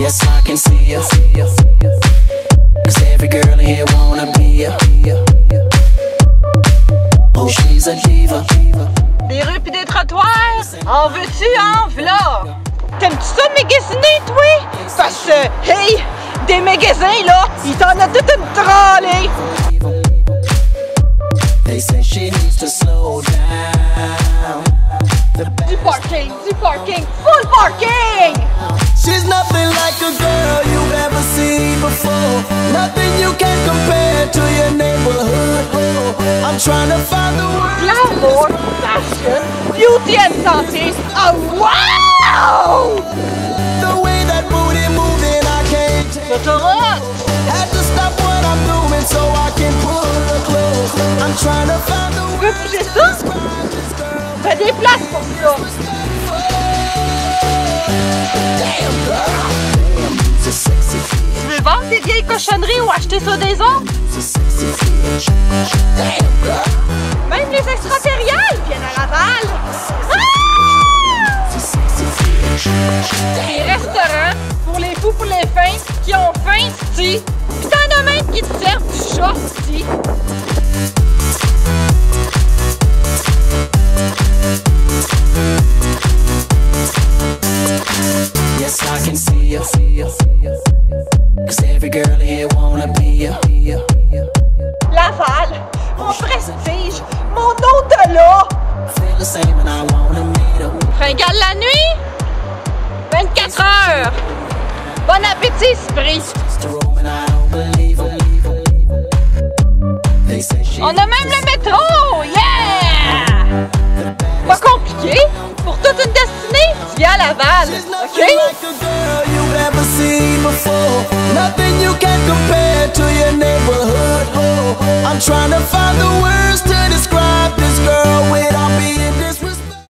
Yes, I can see ya. Cause every girl in here wanna be ya. Oh, she's a diva. Des rues pis des trottoirs, en veux-tu, en v'là? T'aimes-tu ça magasiner, toi? Parce que, hey, des magasins, là, il t'en a toute une trollée! They say she needs to slow down. The Du parking, du parking, full parking! Trying to find the word. Glamour, fashion, beauty and santé, oh wow! The way that booty moving, I can't take. Had to stop what I'm doing so I can pull her close. I'm trying to find the Tu veux bouger ça? T'as des places pour ça! Des vieilles cochonneries ou acheter ça des autres? Même les extraterriels viennent à Laval! Ah! Des restaurants pour les fous pour les fins qui ont faim, sti! Pis t'en as même qui te servent du chat, sti! Yes, I can see Laval, mon prestige, mon au-delà! Fringale la nuit? 24 heures! Bon appétit, Sprit! Tu viens à Laval, She's OK? nothing like a girl you've ever seen before. Nothing you can compare to your neighborhood. Oh, I'm trying to find the words to